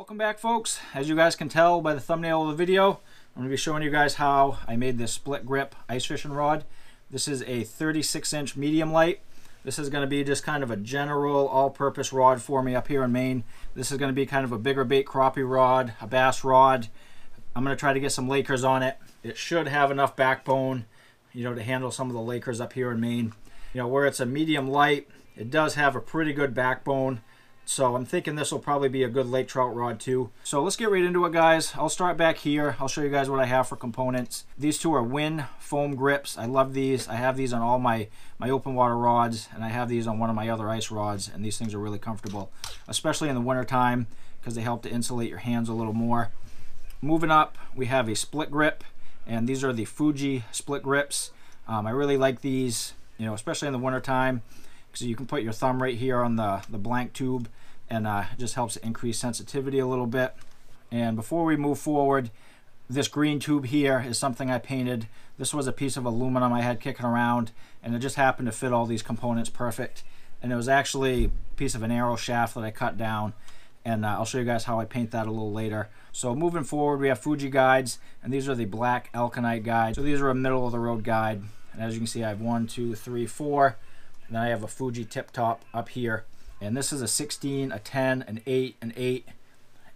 Welcome back folks. As you guys can tell by the thumbnail of the video, I'm going to be showing you guys how I made this split grip ice fishing rod. This is a 36 inch medium light. This is going to be just kind of a general all-purpose rod for me up here in Maine. This is going to be kind of a bigger bait crappie rod, a bass rod. I'm going to try to get some Lakers on it. It should have enough backbone, you know, to handle some of the Lakers up here in Maine. You know, where it's a medium light, it does have a pretty good backbone. So I'm thinking this will probably be a good lake trout rod too. So let's get right into it guys. I'll start back here. I'll show you guys what I have for components. These two are Winn foam grips. I love these. I have these on all my, my open water rods and I have these on one of my other ice rods and these things are really comfortable, especially in the winter time because they help to insulate your hands a little more. Moving up, we have a split grip and these are the Fuji split grips. Um, I really like these, you know, especially in the winter time because you can put your thumb right here on the, the blank tube and uh, just helps increase sensitivity a little bit. And before we move forward, this green tube here is something I painted. This was a piece of aluminum I had kicking around, and it just happened to fit all these components perfect. And it was actually a piece of an arrow shaft that I cut down, and uh, I'll show you guys how I paint that a little later. So moving forward, we have Fuji guides, and these are the black Alconite guides. So these are a middle of the road guide. And as you can see, I have one, two, three, four, and then I have a Fuji tip top up here. And this is a 16, a 10, an 8, an 8,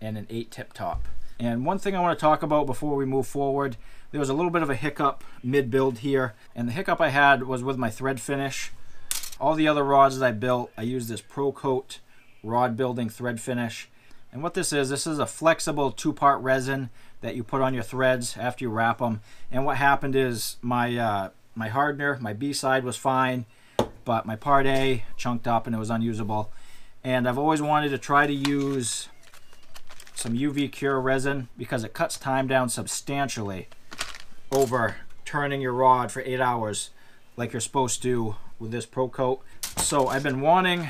and an 8 tip top. And one thing I want to talk about before we move forward, there was a little bit of a hiccup mid-build here. And the hiccup I had was with my thread finish. All the other rods that I built, I used this Pro Coat rod building thread finish. And what this is, this is a flexible two-part resin that you put on your threads after you wrap them. And what happened is my uh, my hardener, my B side was fine but my part A chunked up and it was unusable. And I've always wanted to try to use some UV cure resin because it cuts time down substantially over turning your rod for eight hours like you're supposed to with this Pro Coat. So I've been wanting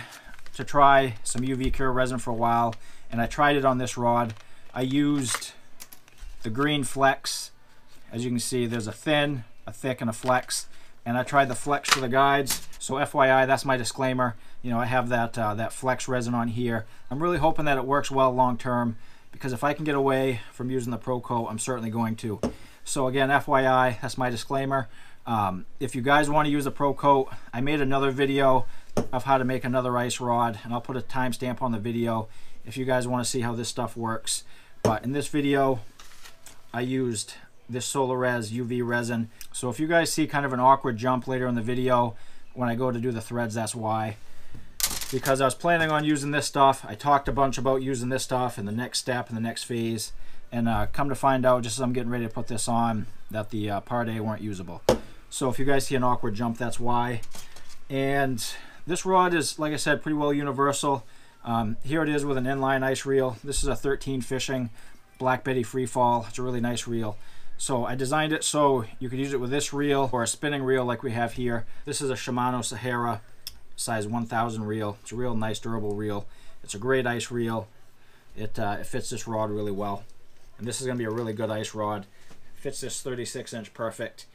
to try some UV cure resin for a while and I tried it on this rod. I used the green flex. As you can see, there's a thin, a thick, and a flex and I tried the flex for the guides. So FYI, that's my disclaimer. You know, I have that uh, that flex resin on here. I'm really hoping that it works well long term because if I can get away from using the Pro Coat, I'm certainly going to. So again, FYI, that's my disclaimer. Um, if you guys want to use the Pro Coat, I made another video of how to make another ice rod, and I'll put a timestamp on the video if you guys want to see how this stuff works. But in this video, I used this Solarez UV resin. So if you guys see kind of an awkward jump later in the video when I go to do the threads, that's why. Because I was planning on using this stuff. I talked a bunch about using this stuff in the next step, in the next phase. And uh, come to find out, just as I'm getting ready to put this on, that the uh, part A weren't usable. So if you guys see an awkward jump, that's why. And this rod is, like I said, pretty well universal. Um, here it is with an inline ice reel. This is a 13 fishing Black Betty Freefall. It's a really nice reel. So I designed it so you could use it with this reel or a spinning reel like we have here. This is a Shimano Sahara size 1000 reel. It's a real nice durable reel. It's a great ice reel. It, uh, it fits this rod really well. And this is going to be a really good ice rod. Fits this 36 inch perfect.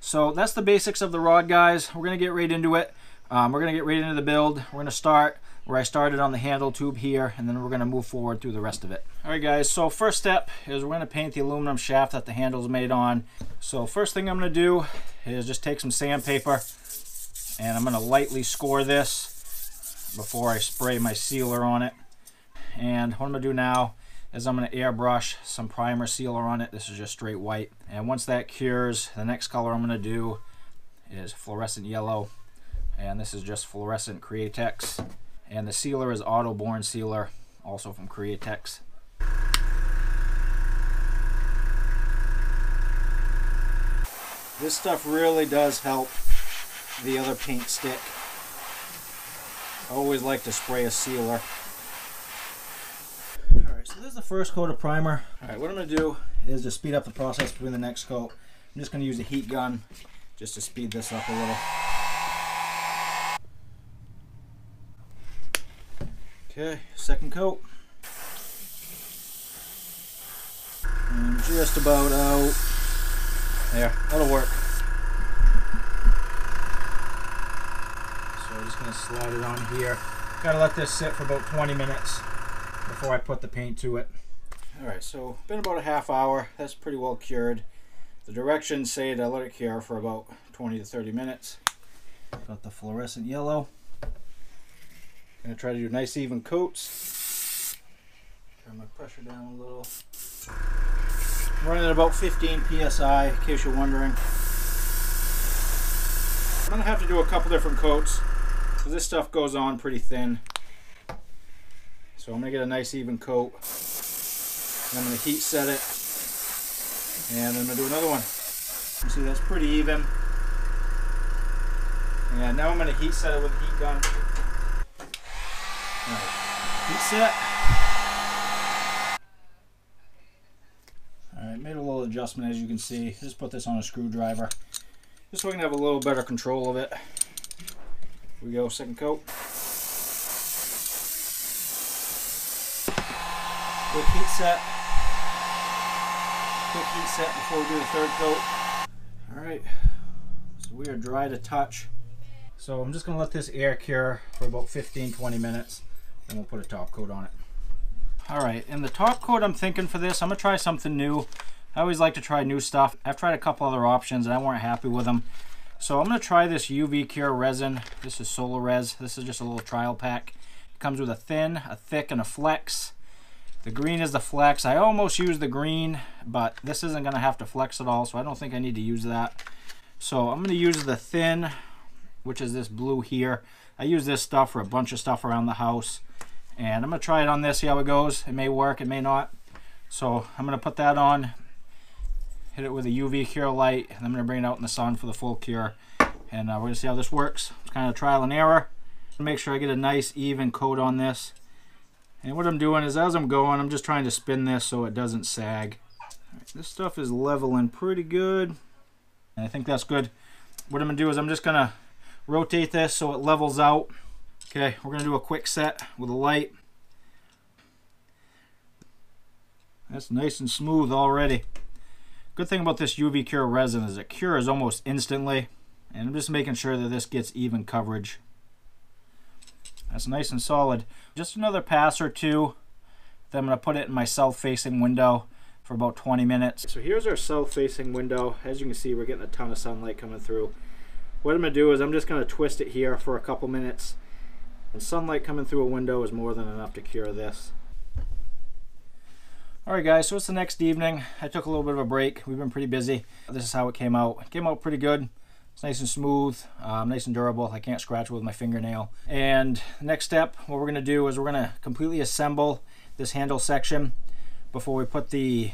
So that's the basics of the rod guys. We're going to get right into it. Um, we're going to get right into the build. We're to start where I started on the handle tube here, and then we're going to move forward through the rest of it. All right, guys, so first step is we're going to paint the aluminum shaft that the handle's made on. So first thing I'm going to do is just take some sandpaper, and I'm going to lightly score this before I spray my sealer on it. And what I'm going to do now is I'm going to airbrush some primer sealer on it. This is just straight white. And once that cures, the next color I'm going to do is fluorescent yellow. And this is just fluorescent Createx. And the sealer is Autoborne Sealer, also from Createx. This stuff really does help the other paint stick. I always like to spray a sealer. Alright, so this is the first coat of primer. Alright, what I'm going to do is to speed up the process between the next coat. I'm just going to use a heat gun just to speed this up a little. Okay, second coat. And just about out. There, that'll work. So I'm just gonna slide it on here. Gotta let this sit for about 20 minutes. before I put the paint to it. All right, so been about a half hour. That's pretty well cured. The directions say to let it cure for about 20 to 30 minutes. Got the fluorescent yellow. Gonna try to do nice even coats. Turn my pressure down a little. I'm running at about 15 psi, in case you're wondering. I'm gonna have to do a couple different coats because this stuff goes on pretty thin. So I'm gonna get a nice even coat. I'm gonna heat set it, and I'm gonna do another one. You see that's pretty even. And now I'm gonna heat set it with a heat gun. Heat set. Alright, made a little adjustment as you can see. Just put this on a screwdriver. Just so we can have a little better control of it. Here we go, second coat. Quick heat set. Quick heat set before we do the third coat. Alright, so we are dry to touch. So I'm just going to let this air cure for about 15-20 minutes. Then we'll put a top coat on it. Alright, and the top coat I'm thinking for this, I'm to try something new. I always like to try new stuff. I've tried a couple other options and I weren't happy with them. So I'm to try this UV Cure resin. This is Solarez. This is just a little trial pack. It comes with a thin, a thick, and a flex. The green is the flex. I almost used the green, but this isn't to have to flex at all, so I don't think I need to use that. So I'm to use the thin, which is this blue here. I use this stuff for a bunch of stuff around the house. And I'm going to try it on this, see how it goes. It may work, it may not. So I'm going to put that on, hit it with a UV cure light, and I'm going to bring it out in the sun for the full cure. And uh, we're going to see how this works. It's kind of trial and error. Make sure I get a nice even coat on this. And what I'm doing is as I'm going, I'm just trying to spin this so it doesn't sag. Right, this stuff is leveling pretty good. And I think that's good. What I'm going to do is I'm just going to rotate this so it levels out. Okay, we're going to do a quick set with a light. That's nice and smooth already. Good thing about this UV Cure resin is it cures almost instantly. And I'm just making sure that this gets even coverage. That's nice and solid. Just another pass or two. Then I'm going to put it in my south-facing window for about 20 minutes. So here's our south-facing window. As you can see, we're getting a ton of sunlight coming through. What I'm going to do is I'm just going to twist it here for a couple minutes. And sunlight coming through a window is more than enough to cure this. Alright guys, so it's the next evening. I took a little bit of a break. We've been pretty busy. This is how it came out. It came out pretty good. It's nice and smooth, um, nice and durable. I can't scratch it with my fingernail. And next step, what we're going to do is we're going to completely assemble this handle section before we put the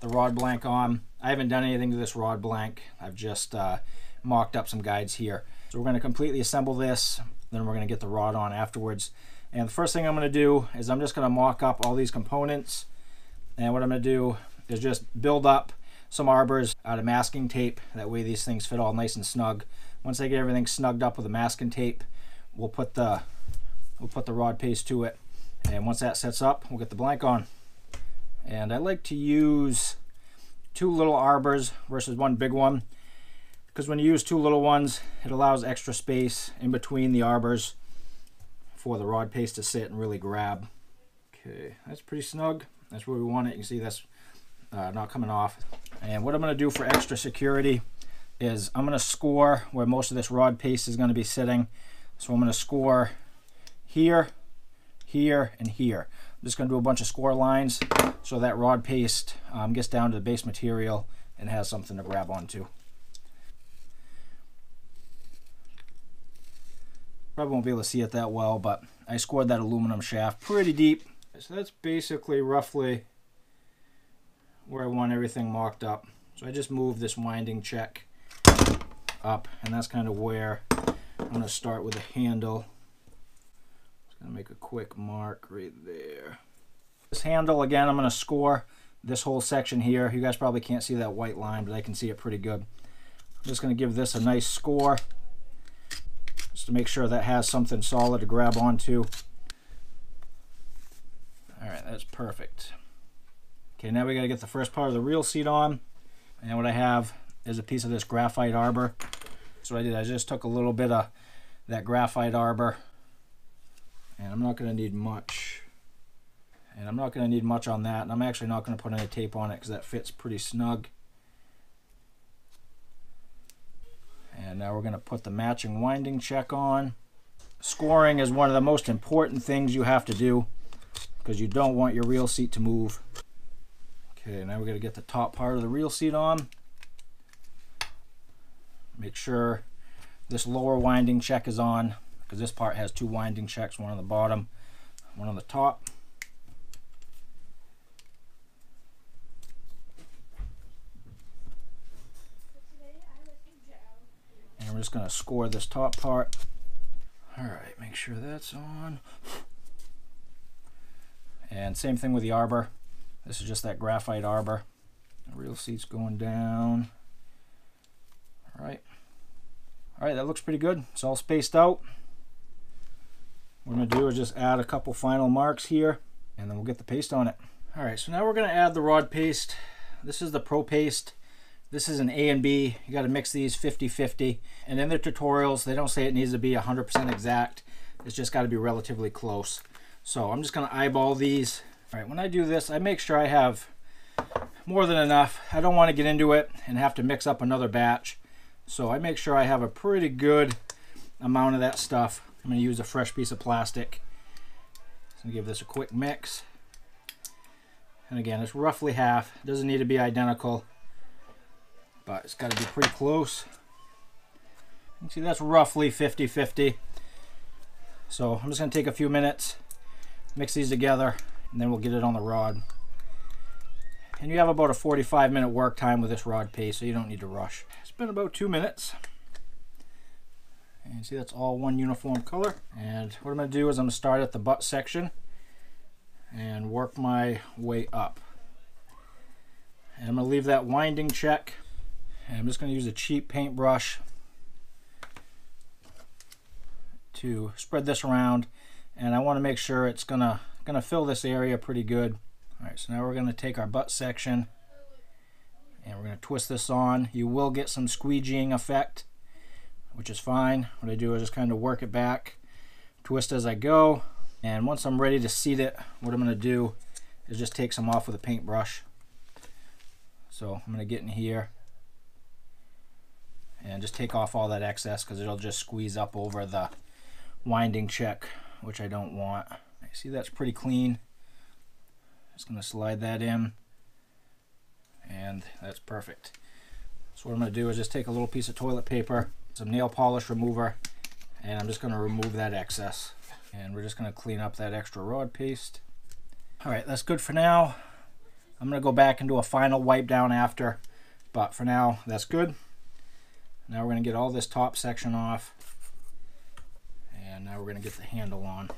the rod blank on. I haven't done anything to this rod blank. I've just uh, mocked up some guides here. So we're going to completely assemble this, then we're going to get the rod on afterwards. And the first thing I'm going to do is I'm just going to mock up all these components. And what I'm going to do is just build up some arbors out of masking tape. That way these things fit all nice and snug. Once I get everything snugged up with the masking tape, we'll put the we'll put the rod paste to it. And once that sets up, we'll get the blank on. And I like to use two little arbors versus one big one. Because when you use two little ones, it allows extra space in between the arbors for the rod paste to sit and really grab. Okay, that's pretty snug. That's where we want it. You see that's uh, not coming off. And what I'm going to do for extra security is I'm going to score where most of this rod paste is going to be sitting. So I'm going to score here, here, and here. I'm just going to do a bunch of score lines so that rod paste um, gets down to the base material and has something to grab onto. Probably won't be able to see it that well, but I scored that aluminum shaft pretty deep. So that's basically roughly where I want everything marked up. So I just move this winding check up, and that's kind of where I'm going to start with the handle. Just going to make a quick mark right there. This handle, again, I'm going to score this whole section here. You guys probably can't see that white line, but I can see it pretty good. I'm just going to give this a nice score just to make sure that has something solid to grab onto. All right, that's perfect. Okay, now we got to get the first part of the reel seat on. And what I have is a piece of this graphite arbor. So I did, I just took a little bit of that graphite arbor. And I'm not going to need much. And I'm not going to need much on that. And I'm actually not going to put any tape on it because that fits pretty snug. And now we're going to put the matching winding check on. Scoring is one of the most important things you have to do because you don't want your reel seat to move. Okay, now we're going to get the top part of the reel seat on. Make sure this lower winding check is on because this part has two winding checks, one on the bottom, one on the top. Just going to score this top part. All right, make sure that's on. And same thing with the arbor. This is just that graphite arbor. The real seat's going down. All right. All right, that looks pretty good. It's all spaced out. What I'm gonna do is just add a couple final marks here and then we'll get the paste on it. All right, so now we're gonna add the rod paste. This is the Pro Paste. This is an A and B. You gotta mix these 50-50. And in their tutorials, they don't say it needs to be 100% exact. It's just gotta be relatively close. So I'm just gonna eyeball these. All right, when I do this, I make sure I have more than enough. I don't wanna get into it and have to mix up another batch. So I make sure I have a pretty good amount of that stuff. I'm gonna use a fresh piece of plastic. So give this a quick mix. And again, it's roughly half. It doesn't need to be identical, but it's gotta be pretty close. See that's roughly 50-50. So I'm just gonna take a few minutes, mix these together, and then we'll get it on the rod. And you have about a 45 minute work time with this rod paste, so you don't need to rush. It's been about two minutes. And see that's all one uniform color. And what I'm gonna do is I'm gonna start at the butt section and work my way up. And I'm gonna leave that winding check. And I'm just gonna use a cheap paintbrush to spread this around. And I wanna make sure it's gonna, gonna fill this area pretty good. All right, so now we're gonna take our butt section and we're gonna twist this on. You will get some squeegeeing effect which is fine. What I do is just kind of work it back, twist as I go, and once I'm ready to seat it, what I'm going to do is just take some off with a paintbrush. So I'm going to get in here and just take off all that excess because it'll just squeeze up over the winding check, which I don't want. I See, that's pretty clean. Just to slide that in and that's perfect. So what I'm to do is just take a little piece of toilet paper some nail polish remover and I'm just to remove that excess and we're just to clean up that extra rod paste. Alright, that's good for now. I'm to go back and do a final wipe down after, but for now, that's good. Now we're going to get all this top section off, and now we're going to get the handle on.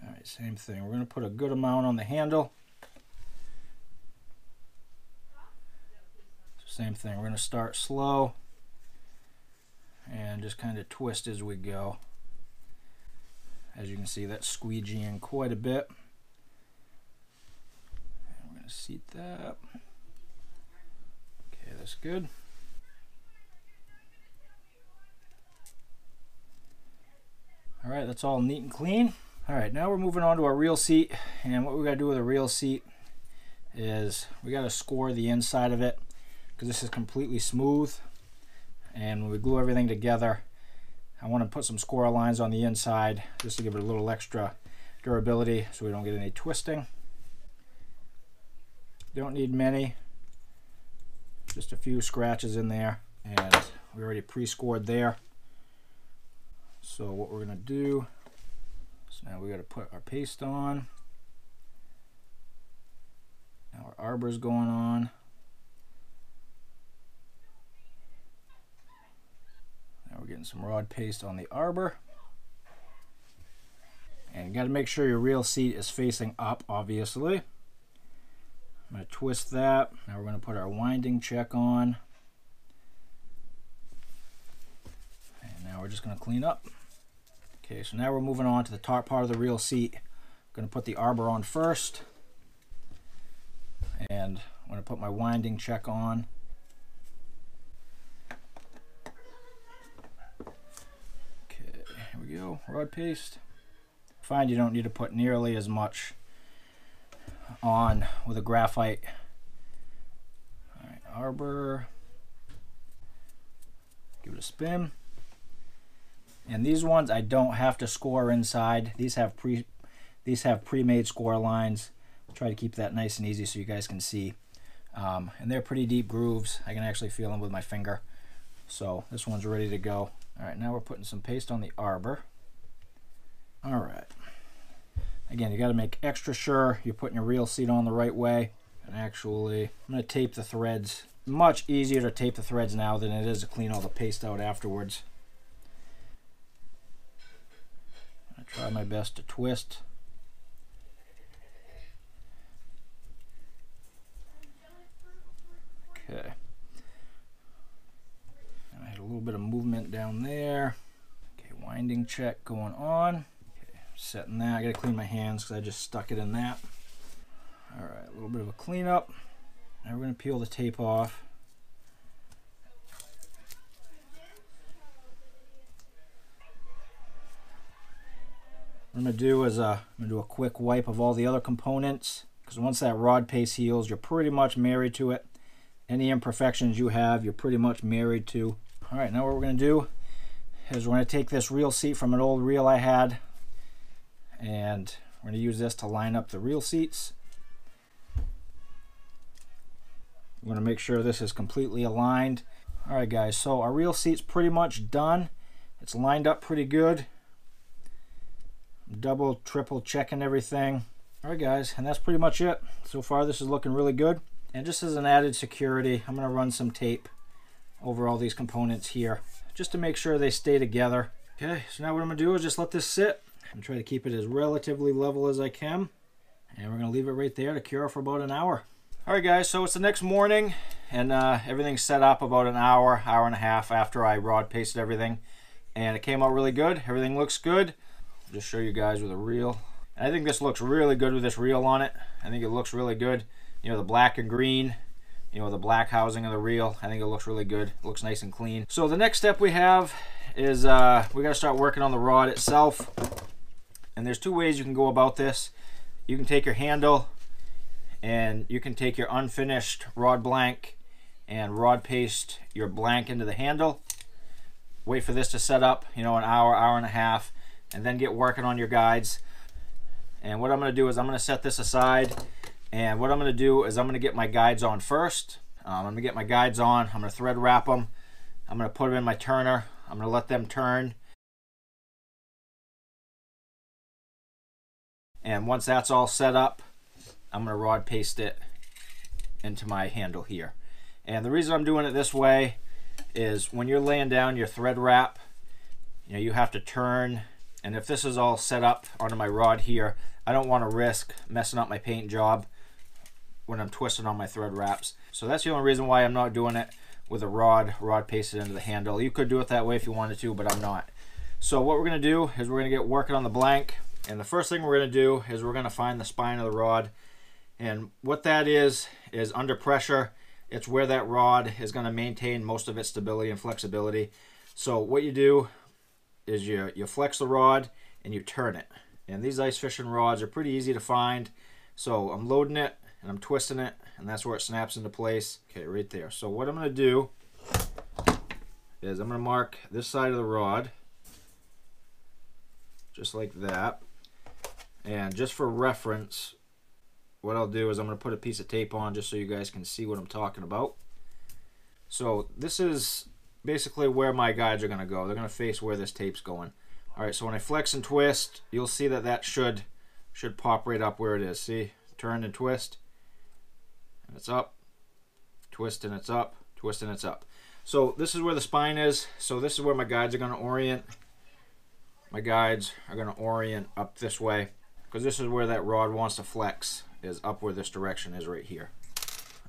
Alright, same thing. We're going to put a good amount on the handle. Same thing, we're going to start slow and just kind of twist as we go. As you can see, that's squeegeeing quite a bit. We're going to seat that. Okay, that's good. All right, that's all neat and clean. All right, now we're moving on to our reel seat. And what we got to do with a reel seat is we got to score the inside of it because this is completely smooth and when we glue everything together I want to put some score lines on the inside just to give it a little extra durability so we don't get any twisting don't need many just a few scratches in there and we already pre-scored there so what we're going to do so now we got to put our paste on now our arbor's going on Now we're getting some rod paste on the arbor. And you got to make sure your reel seat is facing up, obviously. I'm going to twist that. Now we're going to put our winding check on. And now we're just going to clean up. Okay, so now we're moving on to the top part of the reel seat. I'm going to put the arbor on first. And I'm to put my winding check on. Okay, here we go, rod paste. Find you don't need to put nearly as much on with a graphite. All right, arbor. Give it a spin. And these ones I don't have to score inside. These have pre these have pre-made score lines. I'll try to keep that nice and easy so you guys can see. Um, and they're pretty deep grooves. I can actually feel them with my finger. So this one's ready to go. All right, now we're putting some paste on the arbor. All right. Again, you got to make extra sure you're putting your reel seat on the right way. And actually, I'm to tape the threads. Much easier to tape the threads now than it is to clean all the paste out afterwards. Try my best to twist. Okay. And I had a little bit of movement down there. Okay, winding check going on Okay, setting that. I gotta clean my hands because I just stuck it in that. All right, a little bit of a cleanup. Now we're gonna peel the tape off. I'm gonna do is uh, I'm gonna do a quick wipe of all the other components because once that rod paste heals, you're pretty much married to it. Any imperfections you have, you're pretty much married to. All right, now what we're gonna do is we're gonna take this reel seat from an old reel I had and we're going to use this to line up the reel seats. We're going to make sure this is completely aligned. Alright guys, so our reel seat's pretty much done. It's lined up pretty good. Double, triple checking everything. Alright guys, and that's pretty much it. So far this is looking really good. And just as an added security, I'm going to run some tape over all these components here just to make sure they stay together. Okay, so now what I'm going to do is just let this sit and try to keep it as relatively level as I can. And we're going to leave it right there to cure for about an hour. Alright guys, so it's the next morning and uh, everything's set up about an hour, hour and a half after I rod pasted everything. And it came out really good. Everything looks good. Just show you guys with a reel. I think this looks really good with this reel on it. I think it looks really good. You know, the black and green, you know, the black housing of the reel. I think it looks really good. It looks nice and clean. So the next step we have is uh, we got to start working on the rod itself. And there's two ways you can go about this. You can take your handle and you can take your unfinished rod blank and rod paste your blank into the handle. Wait for this to set up, you know, an hour, hour and a half, and then get working on your guides. And what I'm going to do is I'm going to set this aside. And what I'm going to do is I'm going to get my guides on first. Um, I'm to get my guides on. I'm to thread wrap them. I'm going to put them in my turner. I'm to let them turn. And once that's all set up, I'm going to rod paste it into my handle here. And the reason I'm doing it this way is when you're laying down your thread wrap, you know, you have to turn. And if this is all set up onto my rod here, I don't want to risk messing up my paint job when I'm twisting on my thread wraps. So that's the only reason why I'm not doing it with a rod, rod pasted into the handle. You could do it that way if you wanted to, but I'm not. So what we're going to do is we're going to get working on the blank. And the first thing we're going to do is we're going to find the spine of the rod. And what that is, is under pressure, it's where that rod is going to maintain most of its stability and flexibility. So what you do is you, you flex the rod and you turn it. And these ice fishing rods are pretty easy to find. So I'm loading it and I'm twisting it and that's where it snaps into place. Okay, right there. So what I'm to do is I'm to mark this side of the rod just like that. And just for reference, what I'll do is I'm to put a piece of tape on just so you guys can see what I'm talking about. So this is basically where my guides are going to go. They're going to face where this tape's going. All right, so when I flex and twist, you'll see that that should should pop right up where it is. See, turn and twist, and it's up, twist and it's up, twist and it's up. So this is where the spine is. So this is where my guides are going to orient. My guides are going to orient up this way because this is where that rod wants to flex is up where this direction is right here.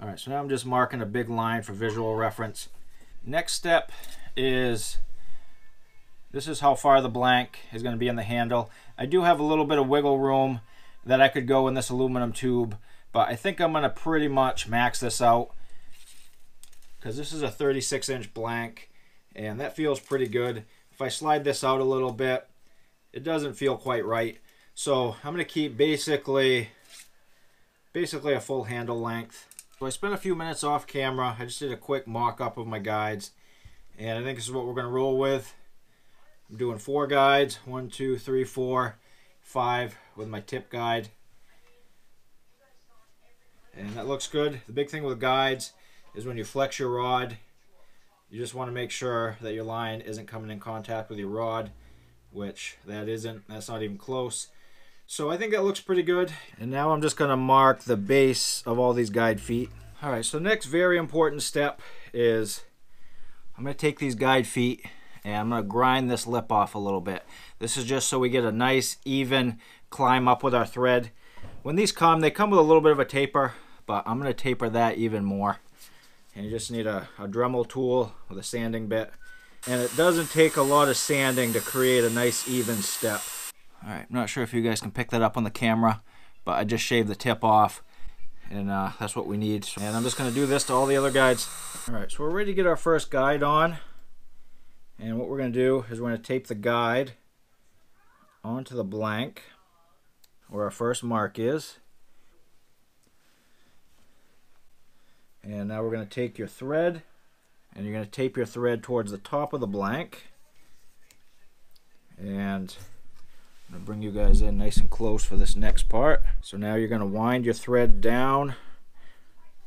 All right, so now I'm just marking a big line for visual reference. Next step is this is how far the blank is going to be in the handle. I do have a little bit of wiggle room that I could go in this aluminum tube, but I think I'm going to pretty much max this out because this is a 36 inch blank and that feels pretty good. If I slide this out a little bit, it doesn't feel quite right. So I'm going to keep basically basically a full handle length. So I spent a few minutes off camera. I just did a quick mock-up of my guides. And I think this is what we're going to roll with. I'm doing four guides. One, two, three, four, five with my tip guide. And that looks good. The big thing with guides is when you flex your rod, you just want to make sure that your line isn't coming in contact with your rod, which that isn't. That's not even close. So I think that looks pretty good. And now I'm just going to mark the base of all these guide feet. All right, so next very important step is I'm going to take these guide feet and I'm going to grind this lip off a little bit. This is just so we get a nice even climb up with our thread. When these come, they come with a little bit of a taper, but I'm going to taper that even more. And you just need a, a Dremel tool with a sanding bit. And it doesn't take a lot of sanding to create a nice even step. All right, I'm not sure if you guys can pick that up on the camera, but I just shaved the tip off and uh, that's what we need. And I'm just gonna do this to all the other guides. All right, so we're ready to get our first guide on. And what we're gonna do is we're gonna tape the guide onto the blank where our first mark is. And now we're gonna take your thread and you're gonna tape your thread towards the top of the blank. And I'm to bring you guys in nice and close for this next part. So now you're going to wind your thread down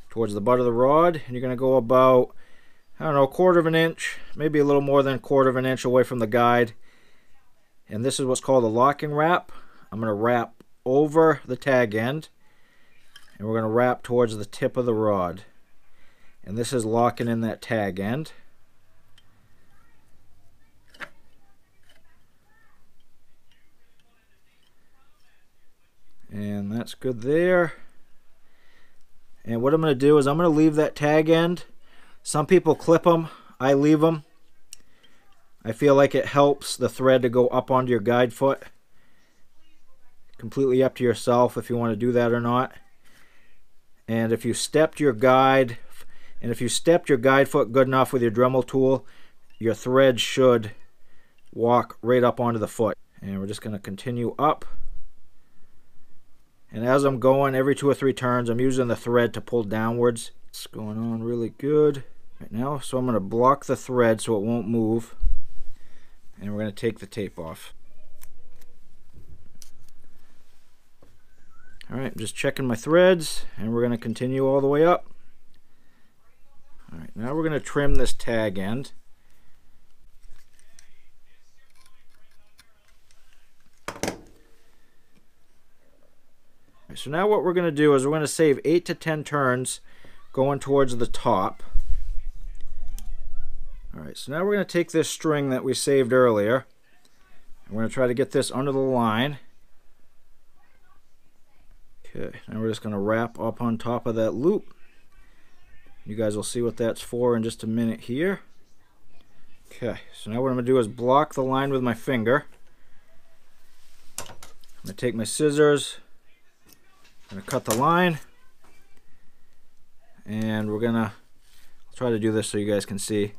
towards the butt of the rod and you're going to go about, I don't know, a quarter of an inch, maybe a little more than a quarter of an inch away from the guide. And this is what's called a locking wrap. I'm going to wrap over the tag end and we're going to wrap towards the tip of the rod. And this is locking in that tag end. And that's good there. And what I'm going to do is I'm going to leave that tag end. Some people clip them. I leave them. I feel like it helps the thread to go up onto your guide foot. Completely up to yourself if you want to do that or not. And if you stepped your guide, and if you stepped your guide foot good enough with your Dremel tool, your thread should walk right up onto the foot. And we're just going to continue up. And as I'm going every two or three turns, I'm using the thread to pull downwards. It's going on really good right now. So I'm going to block the thread so it won't move. And we're going to take the tape off. Alright, I'm just checking my threads and we're going to continue all the way up. Alright, now we're going to trim this tag end. So now what we're going to do is we're going to save 8 to 10 turns going towards the top. Alright, so now we're going to take this string that we saved earlier. We're going to try to get this under the line. Okay, now we're just going to wrap up on top of that loop. You guys will see what that's for in just a minute here. Okay, so now what I'm going to do is block the line with my finger. I'm going to take my scissors, gonna cut the line. And we're gonna try to do this so you guys can see.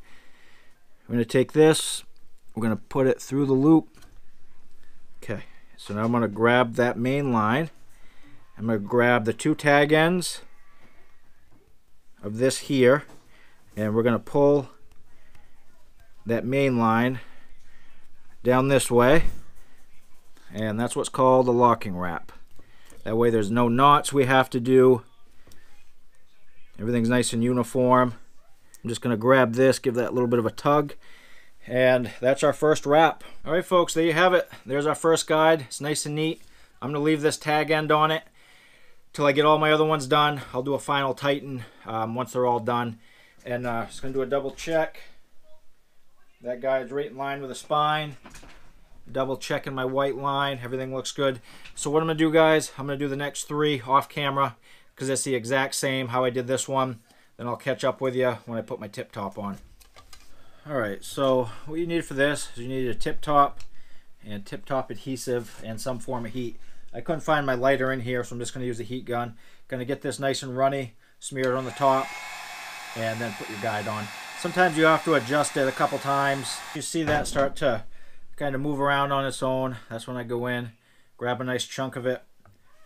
I'm gonna take this we're gonna put it through the loop. Okay so now I'm gonna grab that main line. I'm gonna grab the two tag ends of this here and we're gonna pull that main line down this way. And that's what's called a locking wrap that way there's no knots we have to do. Everything's nice and uniform. I'm just going to grab this, give that a little bit of a tug. And that's our first wrap. All right, folks, there you have it. There's our first guide. It's nice and neat. I'm going to leave this tag end on it till I get all my other ones done. I'll do a final tighten um, once they're all done. And uh, just going to do a double check. That guide's right in line with the spine double checking my white line. Everything looks good. So what I'm gonna do guys I'm gonna do the next three off camera because it's the exact same how I did this one. Then I'll catch up with you when I put my tip top on. Alright so what you need for this is you need a tip top and tip top adhesive and some form of heat. I couldn't find my lighter in here so I'm just gonna use a heat gun. Gonna get this nice and runny smear it on the top and then put your guide on. Sometimes you have to adjust it a couple times. You see that start to kind of move around on its own. That's when I go in, grab a nice chunk of it,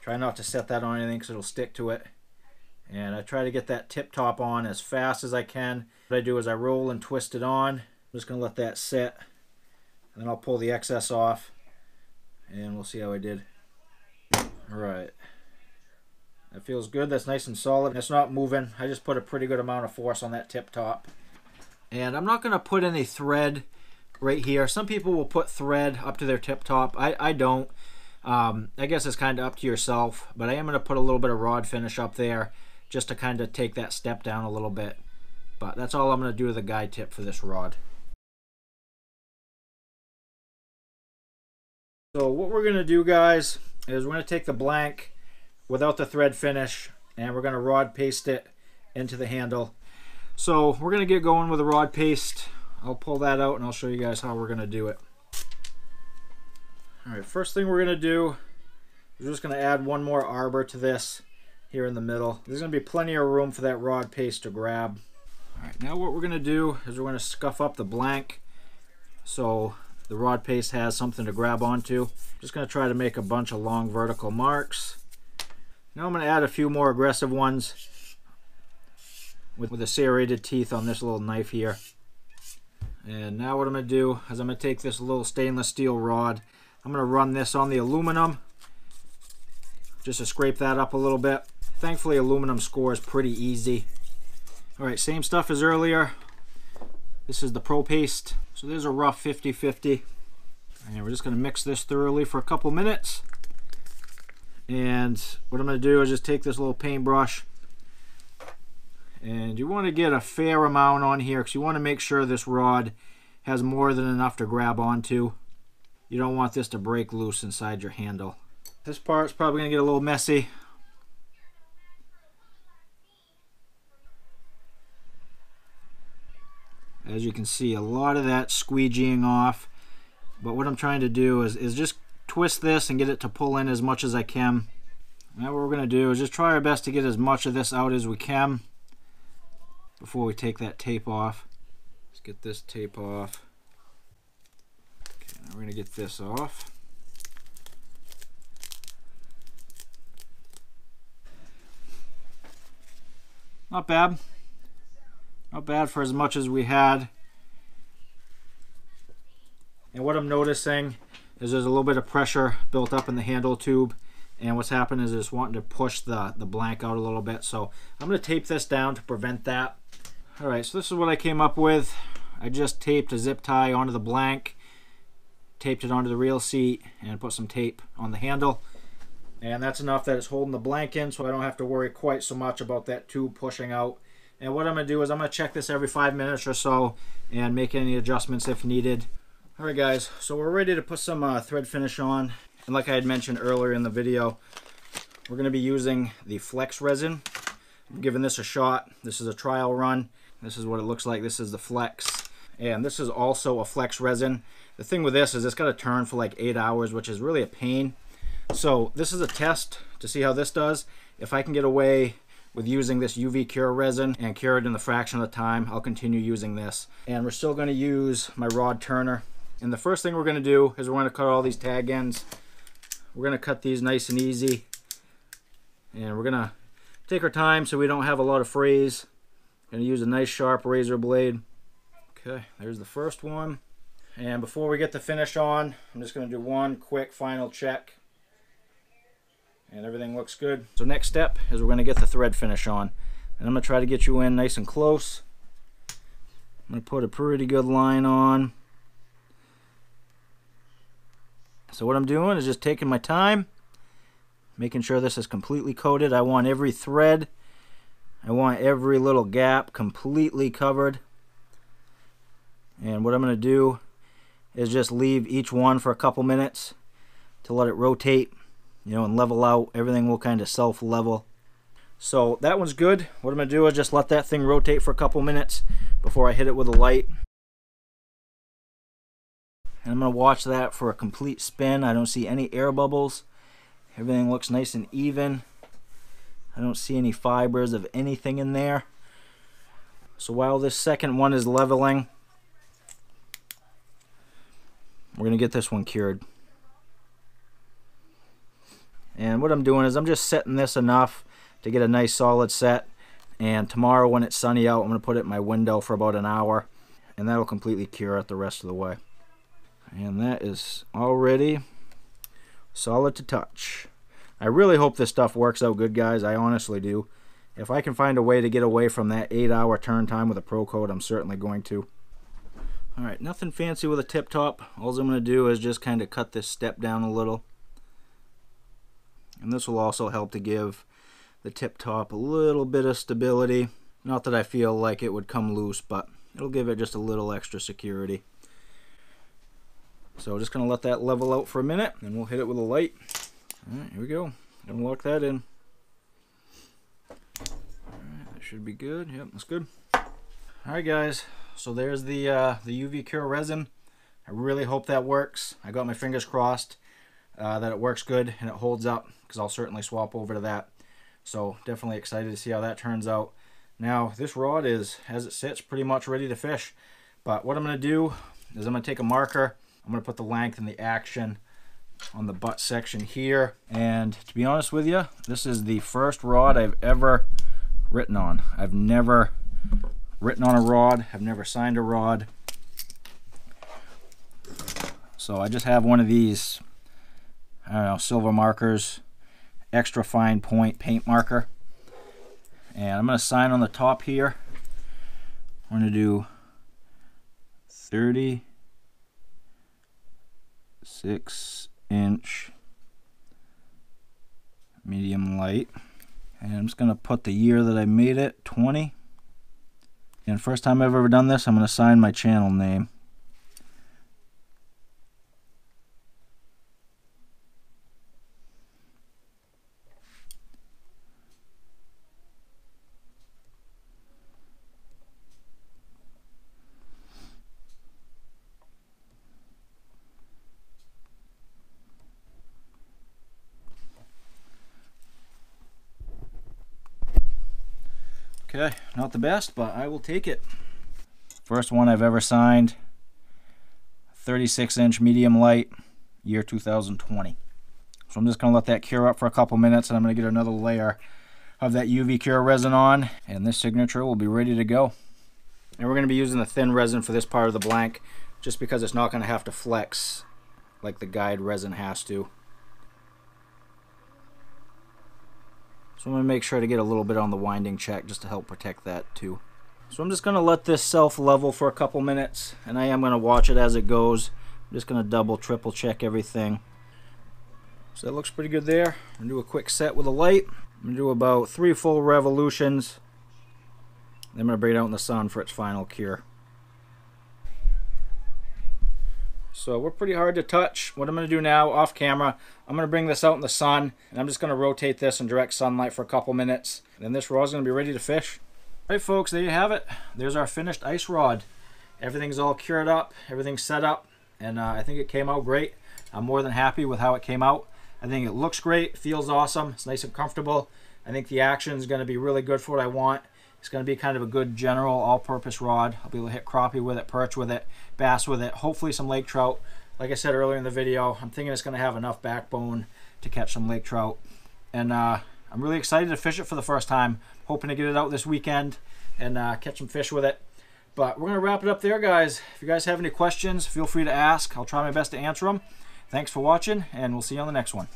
Try not to set that on anything because it'll stick to it. And I try to get that tip top on as fast as I can. What I do is I roll and twist it on. I'm just going to let that sit. And then I'll pull the excess off. And we'll see how I did. Alright. That feels good. That's nice and solid. It's not moving. I just put a pretty good amount of force on that tip top. And I'm not going to put any thread right here. Some people will put thread up to their tip top. I, I don't. Um, I guess it's kind of up to yourself. But I am going to put a little bit of rod finish up there just to kind of take that step down a little bit. But that's all I'm going to do with the guide tip for this rod. So what we're going to do, guys, is we're going to take the blank without the thread finish and we're going to rod paste it into the handle. So we're going to get going with the rod paste. I'll pull that out and I'll show you guys how we're going to do it. All right, first thing we're going to do is we're just going to add one more arbor to this here in the middle. There's going to be plenty of room for that rod paste to grab. All right, now what we're going to do is we're going to scuff up the blank so the rod paste has something to grab onto. Just going to try to make a bunch of long vertical marks. Now I'm going to add a few more aggressive ones with, with the serrated teeth on this little knife here. And now what I'm going to do is I'm going to take this little stainless steel rod. I'm going to run this on the aluminum just to scrape that up a little bit. Thankfully aluminum scores pretty easy. Alright, same stuff as earlier. This is the Pro Paste. So there's a rough 50-50. And we're just going to mix this thoroughly for a couple minutes. And what I'm going to do is just take this little paintbrush. And you want to get a fair amount on here because you want to make sure this rod has more than enough to grab onto. You don't want this to break loose inside your handle. This part's probably going to get a little messy. As you can see, a lot of that squeegeeing off. But what I'm trying to do is, is just twist this and get it to pull in as much as I can. Now what we're going to do is just try our best to get as much of this out as we can before we take that tape off. Let's get this tape off. Okay, now we're going to get this off. Not bad. Not bad for as much as we had. And what I'm noticing is there's a little bit of pressure built up in the handle tube. And what's happened is it's wanting to push the, the blank out a little bit. So I'm going to tape this down to prevent that. All right, so this is what I came up with. I just taped a zip tie onto the blank, taped it onto the reel seat, and put some tape on the handle. And that's enough that it's holding the blank in so I don't have to worry quite so much about that tube pushing out and what I'm going to do is I'm going to check this every five minutes or so and make any adjustments if needed. Alright guys, so we're ready to put some uh, thread finish on. And like I had mentioned earlier in the video, we're going to be using the Flex resin. I'm giving this a shot. This is a trial run. This is what it looks like. This is the Flex. And this is also a Flex resin. The thing with this is it's got to turn for like 8 hours, which is really a pain. So this is a test to see how this does. If I can get away with using this UV cure resin and cure it in the fraction of the time, I'll continue using this. And we're still going to use my rod turner. And the first thing we're going to do is we're going to cut all these tag ends. We're going to cut these nice and easy. And we're going to take our time so we don't have a lot of frays. Going to use a nice sharp razor blade. Okay, there's the first one. And before we get the finish on, I'm just going to do one quick final check and everything looks good. So next step is we're going to get the thread finish on. And I'm going to try to get you in nice and close. I'm going to put a pretty good line on. So what I'm doing is just taking my time, making sure this is completely coated. I want every thread, I want every little gap completely covered. And what I'm going to do is just leave each one for a couple minutes to let it rotate you know, and level out. Everything will kind of self-level. So that one's good. What I'm going to do is just let that thing rotate for a couple minutes before I hit it with a light. And I'm going to watch that for a complete spin. I don't see any air bubbles. Everything looks nice and even. I don't see any fibers of anything in there. So while this second one is leveling, we're going to get this one cured. And what I'm doing is I'm just setting this enough to get a nice solid set. And tomorrow when it's sunny out, I'm going to put it in my window for about an hour. And that'll completely cure it the rest of the way. And that is already solid to touch. I really hope this stuff works out good, guys. I honestly do. If I can find a way to get away from that 8-hour turn time with a Pro Coat, I'm certainly going to. Alright, nothing fancy with a tip top. All I'm going to do is just kind of cut this step down a little. And this will also help to give the tip top a little bit of stability. Not that I feel like it would come loose, but it'll give it just a little extra security. So just going to let that level out for a minute, and we'll hit it with a light. All right, here we go. Gonna lock that in. Alright, that should be good. Yep, that's good. Alright guys, so there's the uh, the UV Cure resin. I really hope that works. I got my fingers crossed uh, that it works good and it holds up because I'll certainly swap over to that. So definitely excited to see how that turns out. Now this rod is, as it sits, pretty much ready to fish. But what I'm going to do is I'm going to take a marker. I'm going to put the length and the action on the butt section here. And to be honest with you, this is the first rod I've ever written on. I've never written on a rod. I've never signed a rod. So I just have one of these, I don't know, silver markers, extra fine point paint marker. And I'm going to sign on the top here. I'm going to do 36 inch medium light. And I'm just gonna put the year that I made it 20 and first time I've ever done this I'm gonna sign my channel name Okay, not the best, but I will take it. First one I've ever signed. 36 inch medium light, year 2020. So I'm just going to let that cure up for a couple minutes and I'm going to get another layer of that UV Cure resin on and this signature will be ready to go. And we're going to be using the thin resin for this part of the blank just because it's not going to have to flex like the guide resin has to. So I'm going to make sure to get a little bit on the winding check just to help protect that too. So I'm just going to let this self level for a couple minutes and I am going to watch it as it goes. I'm just going to double triple check everything. So that looks pretty good there. I'm going to do a quick set with a light. I'm going to do about three full revolutions. Then I'm going to bring it out in the sun for its final cure. So we're pretty hard to touch. What I'm going to do now off camera, I'm going to bring this out in the sun and I'm just going to rotate this in direct sunlight for a couple minutes. And then this rod is going to be ready to fish. All right folks, there you have it. There's our finished ice rod. Everything's all cured up, everything's set up, and uh, I think it came out great. I'm more than happy with how it came out. I think it looks great, feels awesome, it's nice and comfortable. I think the action is going to be really good for what I want. It's going to be kind of a good general all-purpose rod. I'll be able to hit crappie with it, perch with it, bass with it, hopefully some lake trout. Like I said earlier in the video, I'm thinking it's going to have enough backbone to catch some lake trout. And uh, I'm really excited to fish it for the first time. Hoping to get it out this weekend and uh, catch some fish with it. But we're going to wrap it up there, guys. If you guys have any questions, feel free to ask. I'll try my best to answer them. Thanks for watching, and we'll see you on the next one.